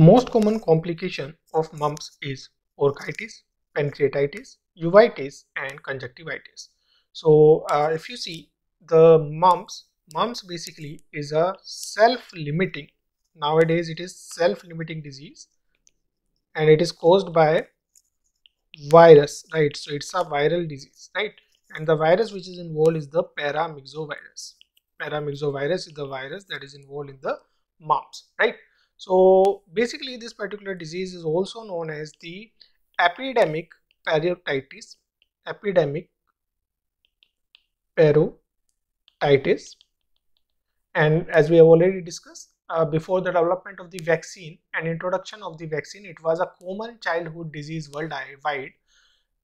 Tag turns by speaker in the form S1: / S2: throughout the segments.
S1: Most common complication of mumps is orchitis, pancreatitis, uveitis and conjunctivitis. So uh, if you see the mumps, mumps basically is a self-limiting, nowadays it is self-limiting disease and it is caused by virus, right? So it's a viral disease, right? And the virus which is involved is the paramyxovirus. Paramyxovirus is the virus that is involved in the mumps, right? So basically this particular disease is also known as the epidemic parotitis, epidemic parotitis and as we have already discussed uh, before the development of the vaccine and introduction of the vaccine it was a common childhood disease worldwide.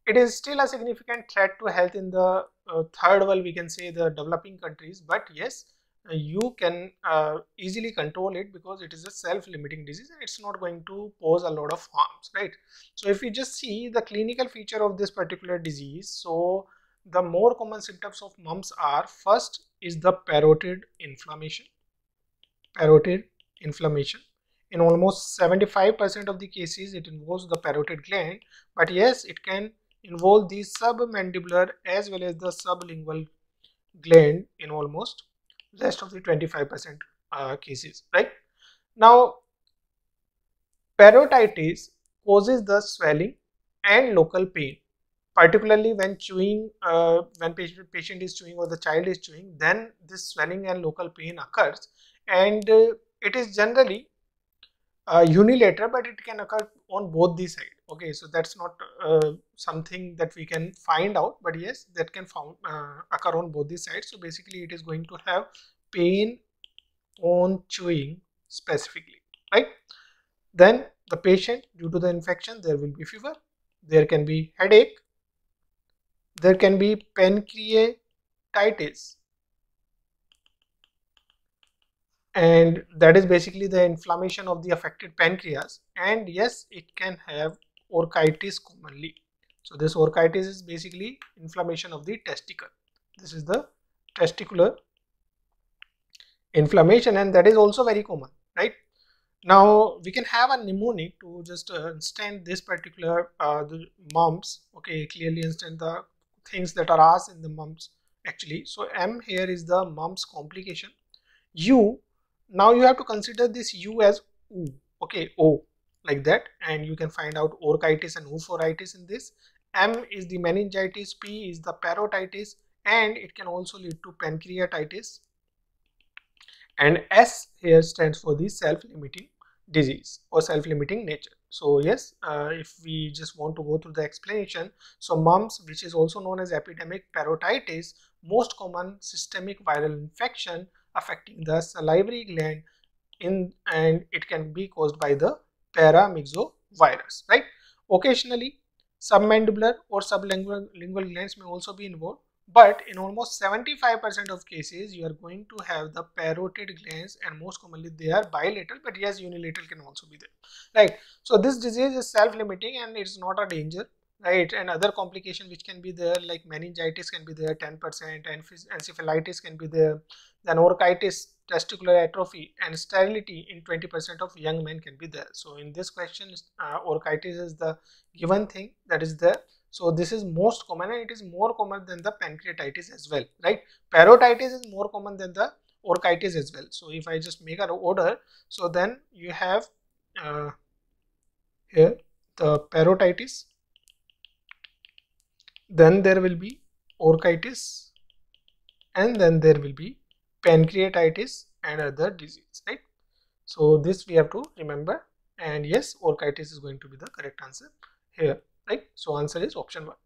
S1: It is still a significant threat to health in the uh, third world we can say the developing countries. But yes you can uh, easily control it because it is a self-limiting disease and it's not going to pose a lot of harms right? So if we just see the clinical feature of this particular disease so the more common symptoms of mumps are first is the parotid inflammation parotid inflammation. In almost 75% of the cases it involves the parotid gland but yes it can involve the submandibular as well as the sublingual gland in almost rest of the 25% uh, cases, right? Now, parotitis causes the swelling and local pain, particularly when chewing, uh, when patient, patient is chewing or the child is chewing, then this swelling and local pain occurs and uh, it is generally uh, unilateral but it can occur on both the side. Okay so that's not uh, something that we can find out but yes that can found uh, occur on both the sides. So basically it is going to have pain on chewing specifically right? Then the patient due to the infection there will be fever there can be headache there can be pancreatitis and that is basically the inflammation of the affected pancreas. And yes it can have orchitis commonly. So this orchitis is basically inflammation of the testicle. This is the testicular inflammation and that is also very common right? Now we can have a mnemonic to just uh, understand this particular uh, the mumps. Okay clearly understand the things that are asked in the mumps actually. So m here is the mumps complication. U now you have to consider this u as u okay o like that. And you can find out orchitis and oophoritis in this. M is the meningitis p is the parotitis and it can also lead to pancreatitis. And s here stands for the self-limiting disease or self-limiting nature. So yes uh, if we just want to go through the explanation so mumps which is also known as epidemic parotitis most common systemic viral infection affecting the salivary gland in and it can be caused by the paramyxovirus right? Occasionally submandibular or sublingual glands may also be involved but in almost 75% of cases you are going to have the parotid glands and most commonly they are bilateral but yes unilateral can also be there right? So this disease is self-limiting and it's not a danger right? And other complication which can be there like meningitis can be there 10% and encephalitis can be there then orchitis testicular atrophy and sterility in 20% of young men can be there. So in this question uh, orchitis is the given thing that is there. So this is most common and it is more common than the pancreatitis as well right? Parotitis is more common than the orchitis as well. So if i just make an order so then you have uh, here the parotitis then there will be orchitis and then there will be pancreatitis and other disease right? So this we have to remember. And yes orchitis is going to be the correct answer here right? So answer is option 1